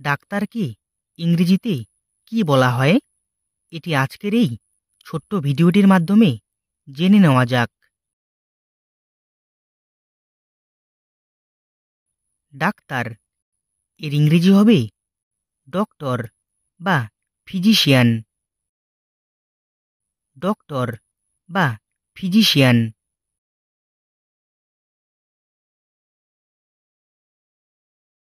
ডাক্তারকে ইংরেজিতে কী বলা হয়? এটি আজকের এই ছোট্ট ভিডিওটির মাধ্যমে জেনে নেওয়া যাক। ডাক্তার, এর ইংরেজি হবে ডক্টর বা ফিজিশিয়ান। ডক্টর বা ফিজিশিয়ান।